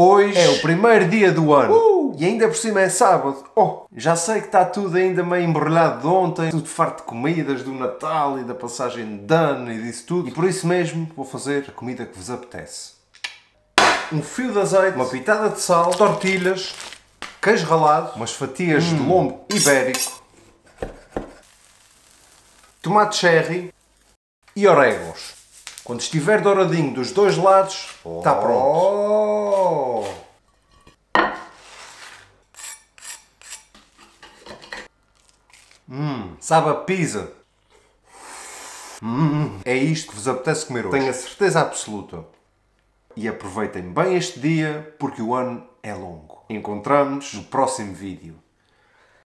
Hoje É o primeiro dia do ano. Uh! E ainda por cima é sábado. Oh, já sei que está tudo ainda meio embrulhado de ontem, tudo farto de comidas do Natal e da passagem de ano e disso tudo. E por isso mesmo vou fazer a comida que vos apetece. Um fio de azeite, uma pitada de sal, tortilhas, queijo ralado, umas fatias de lombo ibérico, tomate cherry e orégãos. Quando estiver douradinho dos dois lados, está pronto. Oh! Sabe a pizza? Hum, é isto que vos apetece comer hoje. Tenho a certeza absoluta. E aproveitem bem este dia porque o ano é longo. Encontramos no próximo vídeo.